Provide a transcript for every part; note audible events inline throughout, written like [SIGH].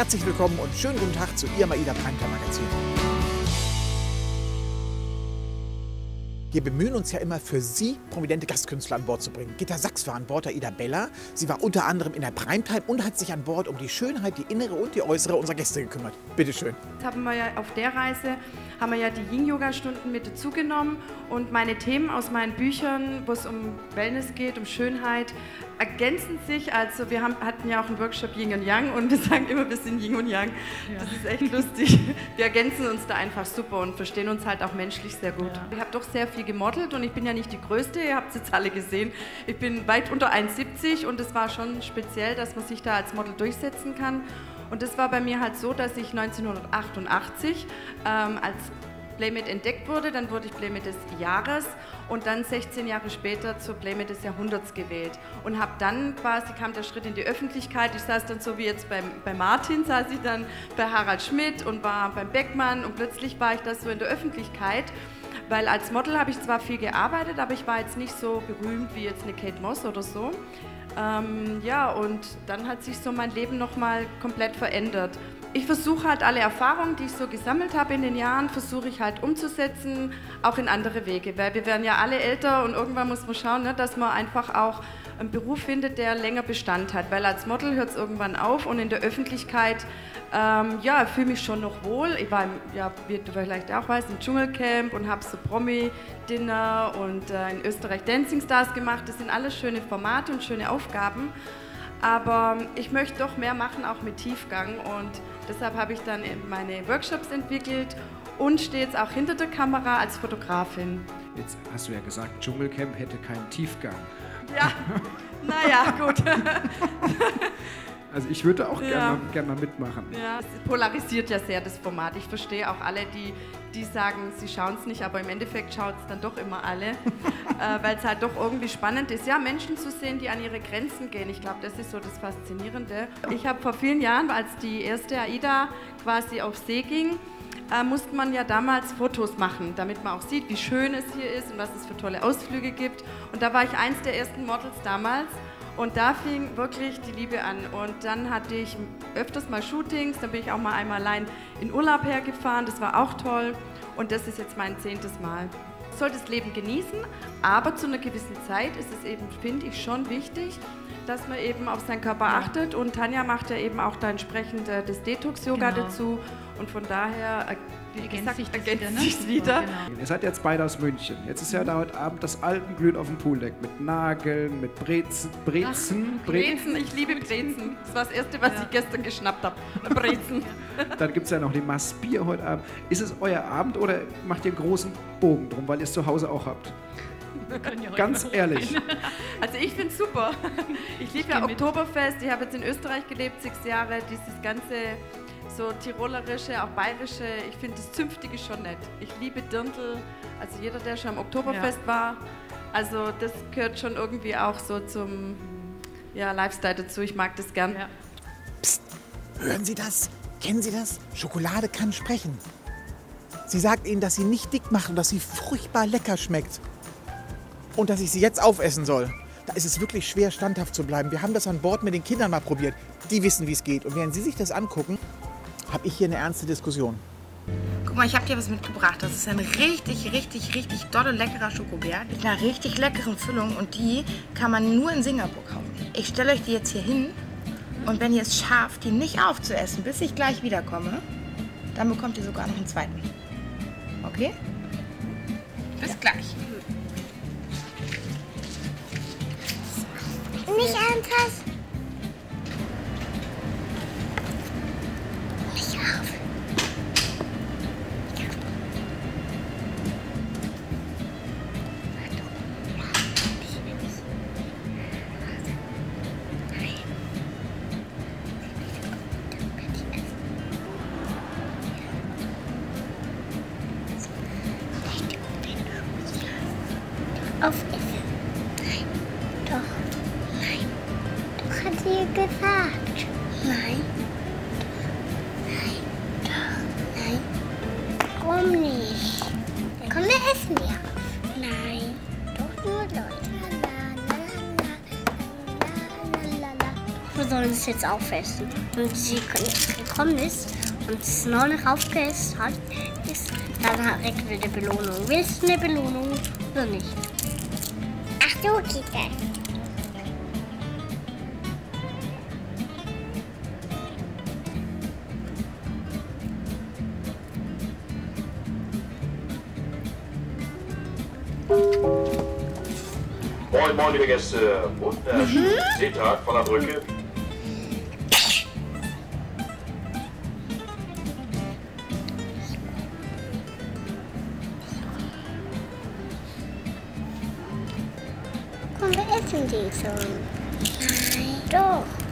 Herzlich willkommen und schönen guten Tag zu Ihrem AIDA Primetime Magazin. Wir bemühen uns ja immer für Sie, prominente Gastkünstler an Bord zu bringen. Gitta Sachs war an Bord der Ida Bella. Sie war unter anderem in der Primetime und hat sich an Bord um die Schönheit, die innere und die äußere unserer Gäste gekümmert. Bitte schön. Jetzt haben wir ja auf der Reise haben wir ja die Yin-Yoga-Stunden mit dazugenommen und meine Themen aus meinen Büchern, wo es um Wellness geht, um Schönheit, ergänzen sich. Also wir haben, hatten ja auch einen Workshop Yin und Yang und wir sagen immer, wir sind Yin und Yang. Das ist echt lustig. Wir ergänzen uns da einfach super und verstehen uns halt auch menschlich sehr gut. Ja. Ich habe doch sehr viel gemodelt und ich bin ja nicht die Größte, ihr habt es jetzt alle gesehen. Ich bin weit unter 1,70 und es war schon speziell, dass man sich da als Model durchsetzen kann. Und das war bei mir halt so, dass ich 1988 ähm, als Playmate entdeckt wurde, dann wurde ich Playmate des Jahres und dann 16 Jahre später zur Playmate des Jahrhunderts gewählt und habe dann quasi kam der Schritt in die Öffentlichkeit. Ich saß dann so wie jetzt beim, bei Martin, saß ich dann bei Harald Schmidt und war beim Beckmann und plötzlich war ich da so in der Öffentlichkeit. Weil als Model habe ich zwar viel gearbeitet, aber ich war jetzt nicht so berühmt wie jetzt eine Kate Moss oder so. Ähm, ja, und dann hat sich so mein Leben nochmal komplett verändert. Ich versuche halt alle Erfahrungen, die ich so gesammelt habe in den Jahren, versuche ich halt umzusetzen, auch in andere Wege, weil wir werden ja alle älter und irgendwann muss man schauen, ne, dass man einfach auch einen Beruf findet, der länger Bestand hat, weil als Model hört es irgendwann auf und in der Öffentlichkeit, ähm, ja, fühle mich schon noch wohl. Ich war, ja, wie du vielleicht auch weißt, im Dschungelcamp und habe so Promi-Dinner und äh, in Österreich Dancing Stars gemacht. Das sind alles schöne Formate und schöne Aufgaben. Aber ich möchte doch mehr machen, auch mit Tiefgang. Und deshalb habe ich dann meine Workshops entwickelt und stehe jetzt auch hinter der Kamera als Fotografin. Jetzt hast du ja gesagt, Dschungelcamp hätte keinen Tiefgang. Ja, naja, gut. [LAUGHS] Also ich würde auch gerne ja. mal, gern mal mitmachen. Ja, es polarisiert ja sehr das Format. Ich verstehe auch alle, die, die sagen, sie schauen es nicht, aber im Endeffekt schaut es dann doch immer alle, [LAUGHS] äh, weil es halt doch irgendwie spannend ist, ja, Menschen zu sehen, die an ihre Grenzen gehen. Ich glaube, das ist so das Faszinierende. Ich habe vor vielen Jahren, als die erste AIDA quasi auf See ging, äh, musste man ja damals Fotos machen, damit man auch sieht, wie schön es hier ist und was es für tolle Ausflüge gibt. Und da war ich eins der ersten Models damals. Und da fing wirklich die Liebe an. Und dann hatte ich öfters mal Shootings, dann bin ich auch mal einmal allein in Urlaub hergefahren, das war auch toll. Und das ist jetzt mein zehntes Mal. Ich sollte das Leben genießen, aber zu einer gewissen Zeit ist es eben, finde ich, schon wichtig, dass man eben auf seinen Körper achtet. Und Tanja macht ja eben auch da entsprechend äh, das Detox-Yoga genau. dazu. Und von daher äh, wie gesagt, sich das ergänzt wieder, ne? wieder. Genau. Ihr seid jetzt beide aus München. Jetzt ist ja da heute Abend das Alpenglühen auf dem Pooldeck mit Nageln, mit Brezen. Brezen? Ach, Brezen, ich liebe Brezen. Das war das Erste, was ja. ich gestern geschnappt habe. Brezen. [LAUGHS] Dann gibt es ja noch die Mass Bier heute Abend. Ist es euer Abend oder macht ihr einen großen Bogen drum, weil ihr es zu Hause auch habt? Ganz ehrlich. [LAUGHS] Also ich finde es super. Ich liebe ja Oktoberfest. Ich habe jetzt in Österreich gelebt, sechs Jahre. Dieses ganze so tirolerische, auch bayerische, ich finde das Zünftige schon nett. Ich liebe Dirndl, also jeder, der schon am Oktoberfest ja. war, also das gehört schon irgendwie auch so zum ja, Lifestyle dazu. Ich mag das gern. Ja. Psst, hören Sie das? Kennen Sie das? Schokolade kann sprechen. Sie sagt Ihnen, dass sie nicht dick macht und dass sie furchtbar lecker schmeckt. Und dass ich sie jetzt aufessen soll. Da ist es wirklich schwer, standhaft zu bleiben. Wir haben das an Bord mit den Kindern mal probiert. Die wissen, wie es geht. Und während Sie sich das angucken, habe ich hier eine ernste Diskussion. Guck mal, ich habe dir was mitgebracht. Das ist ein richtig, richtig, richtig dolle leckerer Schokobär mit einer richtig leckeren Füllung und die kann man nur in Singapur kaufen. Ich stelle euch die jetzt hier hin und wenn ihr es schafft, die nicht aufzuessen, bis ich gleich wiederkomme, dann bekommt ihr sogar noch einen zweiten. Okay? Bis gleich. Nicht anfassen. gesagt. Nein. Nein. Nein. Warum nicht? Komm, wir essen ja. Nein. Doch nur Leute. Wir sollen es jetzt aufessen. Und sie gekommen ist und es noch nicht aufgegessen hat, ist, dann kriegen wir die Belohnung. Willst du eine Belohnung oder nicht? Ach du, Kita. das. Moin, moin, liebe Gäste. Wunderschönen Seetag von der Brücke. Komm, wir essen die schon. Nein. Doch.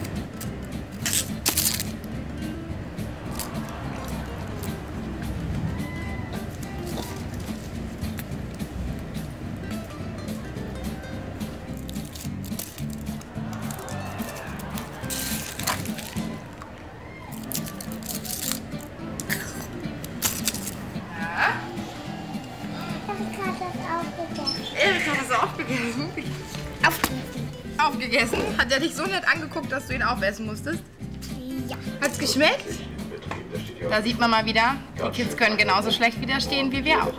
Aufgegessen? Hat er dich so nett angeguckt, dass du ihn aufessen musstest? Ja. Hat's geschmeckt? Da sieht man mal wieder, die Kids können genauso schlecht widerstehen wie wir auch.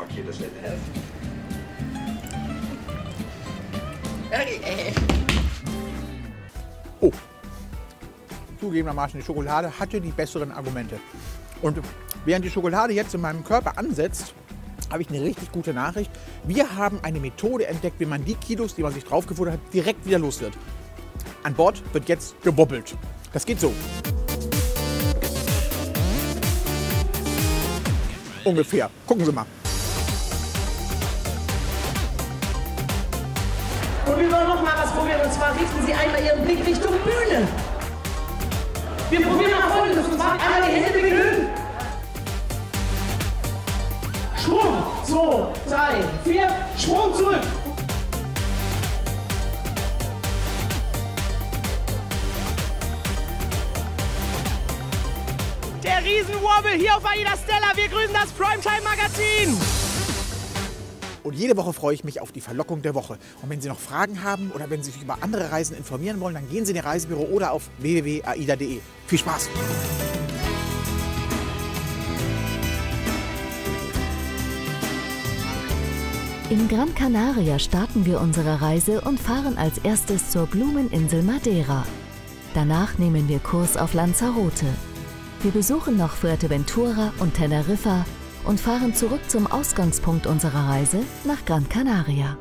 Oh. Zugegebenermaßen, die Schokolade hatte die besseren Argumente. Und während die Schokolade jetzt in meinem Körper ansetzt, habe ich eine richtig gute Nachricht. Wir haben eine Methode entdeckt, wie man die Kilos, die man sich draufgefuttert hat, direkt wieder los wird. An Bord wird jetzt gebobbelt. Das geht so. Ungefähr. Gucken Sie mal. Und wir wollen noch mal was probieren. Und zwar richten Sie einmal Ihren Blick Richtung Bühne. Wir probieren mal Folgendes. Und zwar einmal die Hände begründen. Sprung. Zwei, drei, vier. Sprung zurück. Der Riesenwobble hier auf Aida Stella. Wir grüßen das Primetime Magazin. Und jede Woche freue ich mich auf die Verlockung der Woche. Und wenn Sie noch Fragen haben oder wenn Sie sich über andere Reisen informieren wollen, dann gehen Sie in Ihr Reisebüro oder auf www.aida.de. Viel Spaß! In Gran Canaria starten wir unsere Reise und fahren als erstes zur Blumeninsel Madeira. Danach nehmen wir Kurs auf Lanzarote. Wir besuchen noch Fuerteventura und Teneriffa und fahren zurück zum Ausgangspunkt unserer Reise nach Gran Canaria.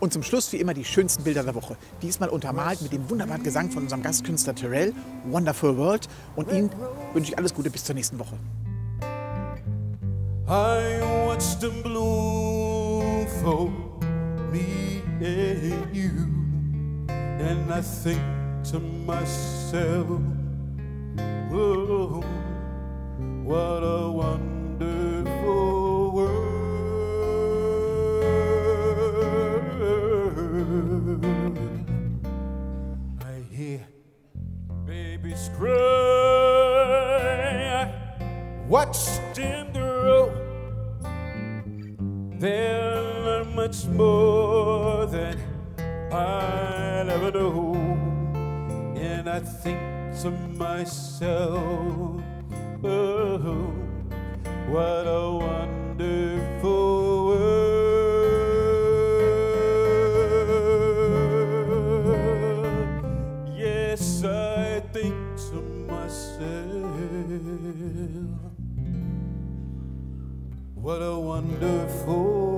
Und zum Schluss wie immer die schönsten Bilder der Woche. Diesmal untermalt mit dem wunderbaren Gesang von unserem Gastkünstler Terrell, Wonderful World. Und Ihnen wünsche ich alles Gute bis zur nächsten Woche. I watched them bloom for me and you, I think to myself, oh, what a wonderful world. I hear babies cry, watched them grow. They'll learn much more than I'll ever know. And I think to myself, oh, what a wonderful world. Yes, I think to myself, what a wonderful